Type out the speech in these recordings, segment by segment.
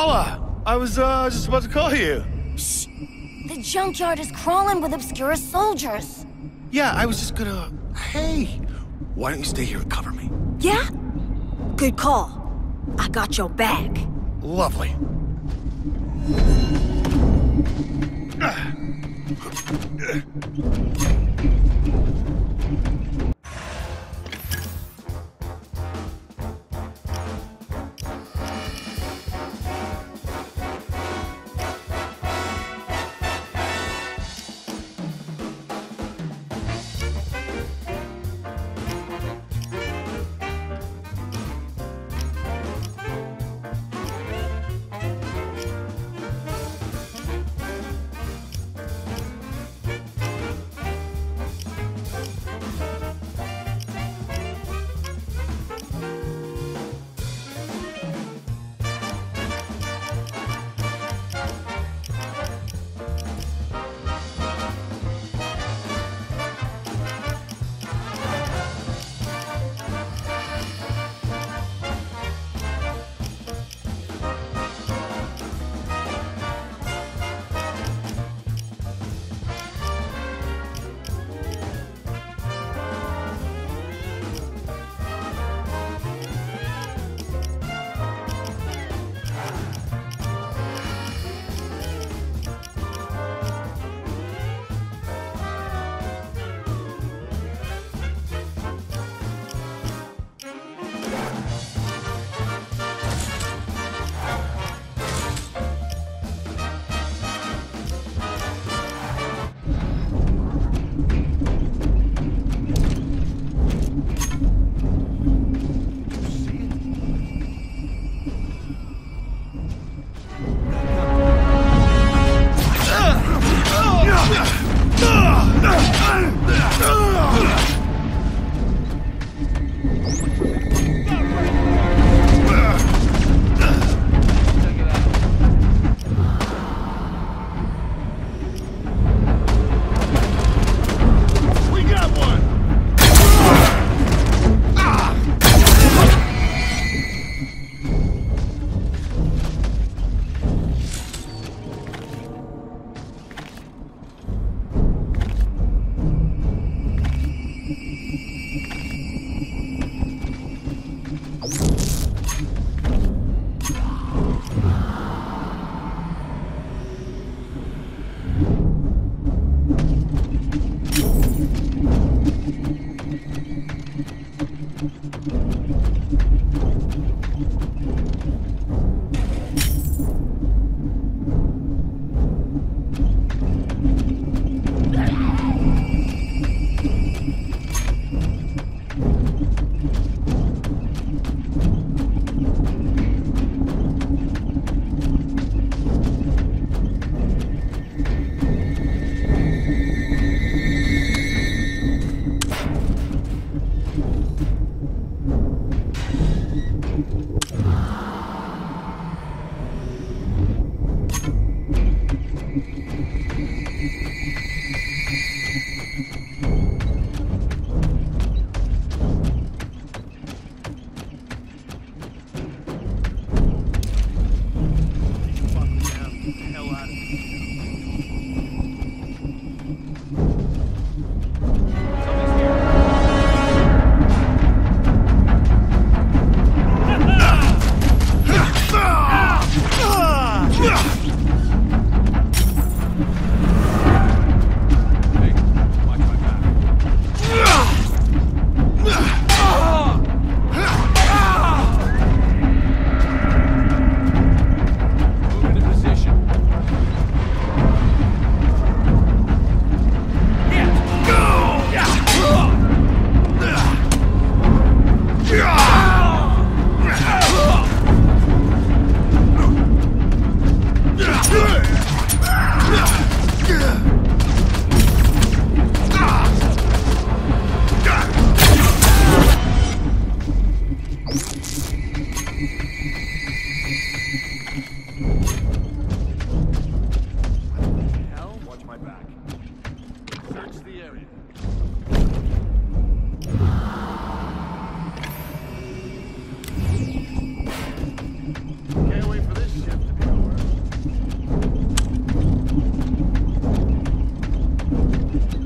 Paula, I was uh, just about to call you. Shh! The junkyard is crawling with Obscuris soldiers. Yeah, I was just gonna. Hey, why don't you stay here and cover me? Yeah? Good call. I got your back. Lovely.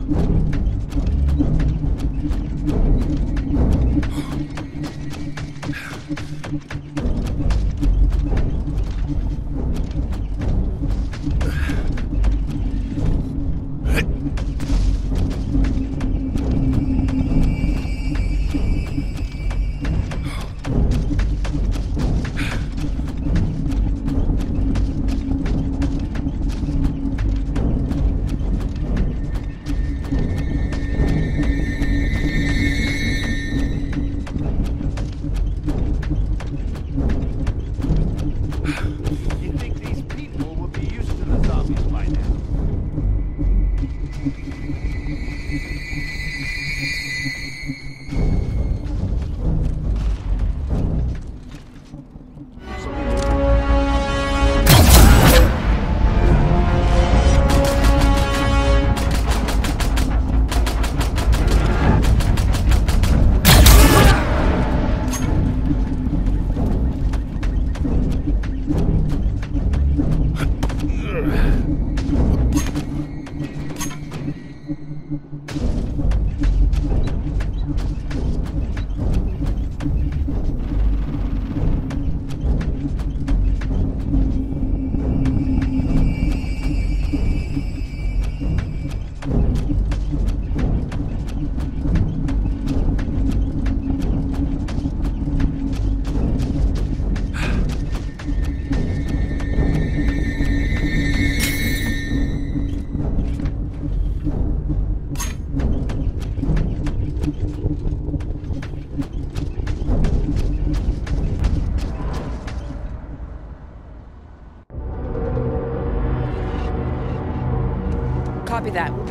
you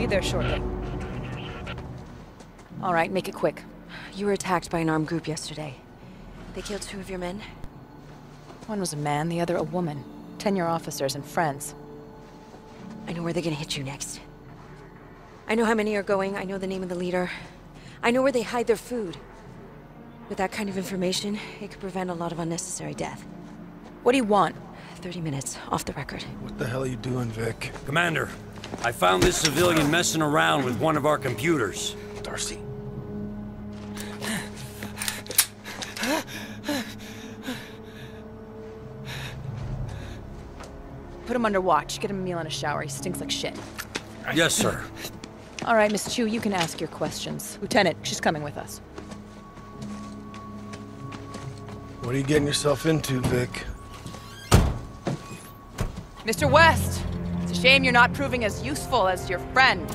be there shortly. All right, make it quick. You were attacked by an armed group yesterday. They killed two of your men? One was a man, the other a woman. Tenure officers and friends. I know where they're gonna hit you next. I know how many are going, I know the name of the leader. I know where they hide their food. With that kind of information, it could prevent a lot of unnecessary death. What do you want? 30 minutes, off the record. What the hell are you doing, Vick? Commander, I found this civilian messing around with one of our computers. Darcy. Put him under watch. Get him a meal and a shower. He stinks like shit. Yes, sir. All right, Miss Chu, you can ask your questions. Lieutenant, she's coming with us. What are you getting yourself into, Vick? Mr. West! It's a shame you're not proving as useful as your friend.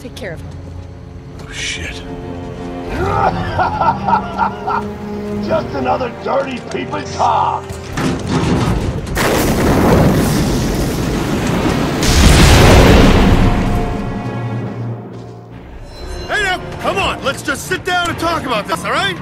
Take care of him. Oh, shit. Just another dirty peeping Tom. Hey now, come on, let's just sit down and talk about this, all right?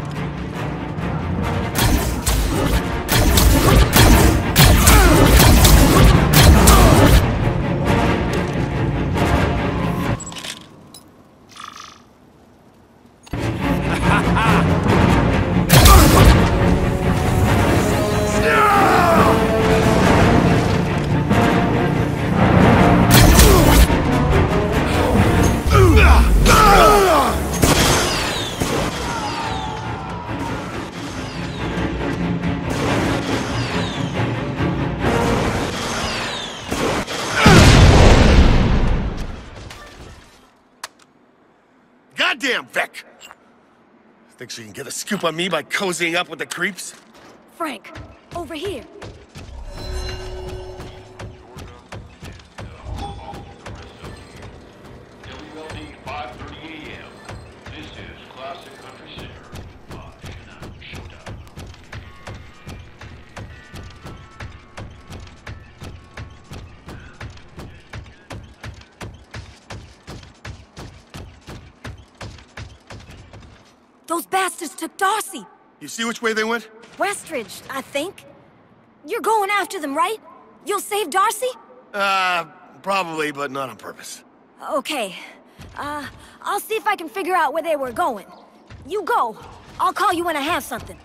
Vick! Think she can get a scoop on me by cozying up with the creeps? Frank, over here. Those bastards took Darcy. You see which way they went? Westridge, I think. You're going after them, right? You'll save Darcy? Uh, probably, but not on purpose. Okay. Uh, I'll see if I can figure out where they were going. You go. I'll call you when I have something.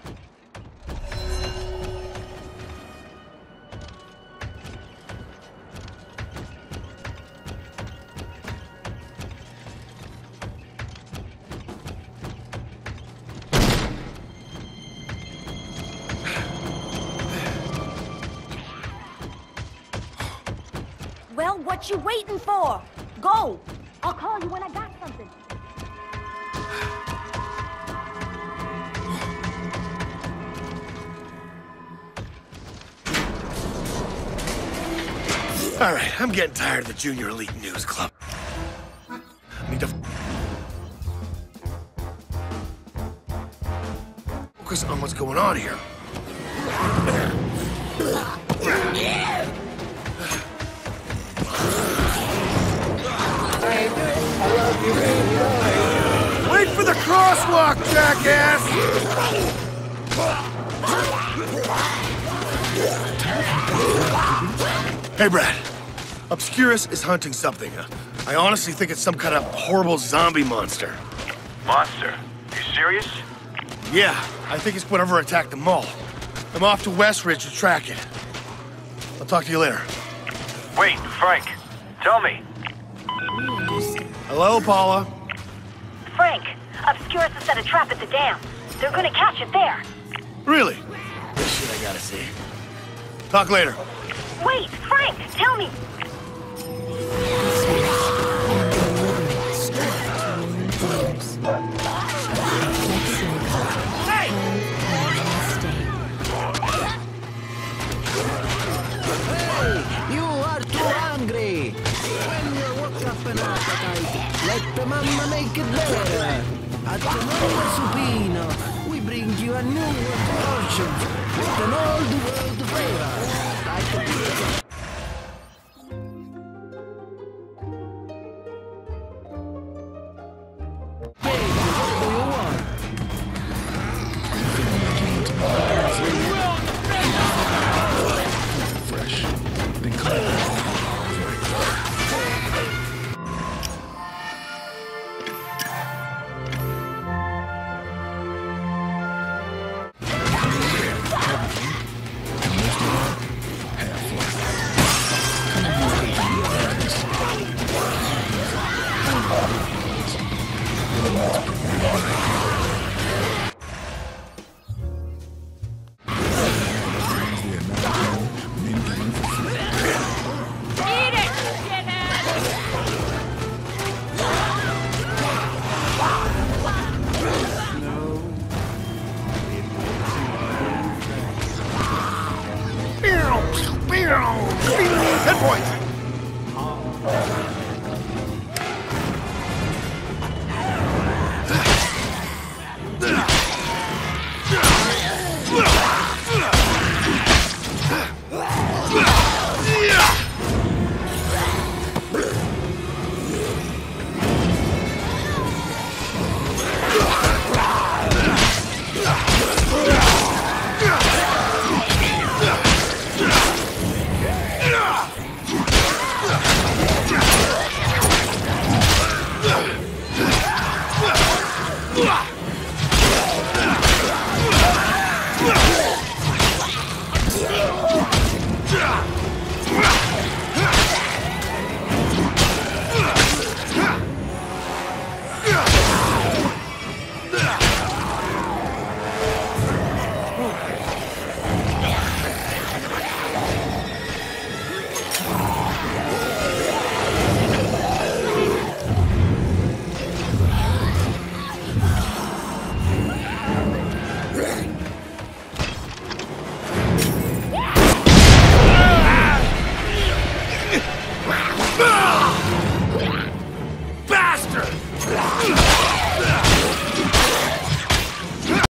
What you waiting for? Go! I'll call you when I got something. All right, I'm getting tired of the Junior Elite News Club. I need to focus on what's going on here. Crosswalk, jackass! Hey, Brad. Obscuris is hunting something. I honestly think it's some kind of horrible zombie monster. Monster? You serious? Yeah, I think it's whatever attacked the mall. I'm off to Westridge to track it. I'll talk to you later. Wait, Frank. Tell me. Hello, Paula. Frank, Obscuris has set a trap at the dam. They're gonna catch it there. Really? This shit I gotta see. Talk later. Wait, Frank, tell me. You are too hungry. When you work up an appetite, let the mama make it better. At the Mama Supino, we bring you a new world portion with an old world flavor. Like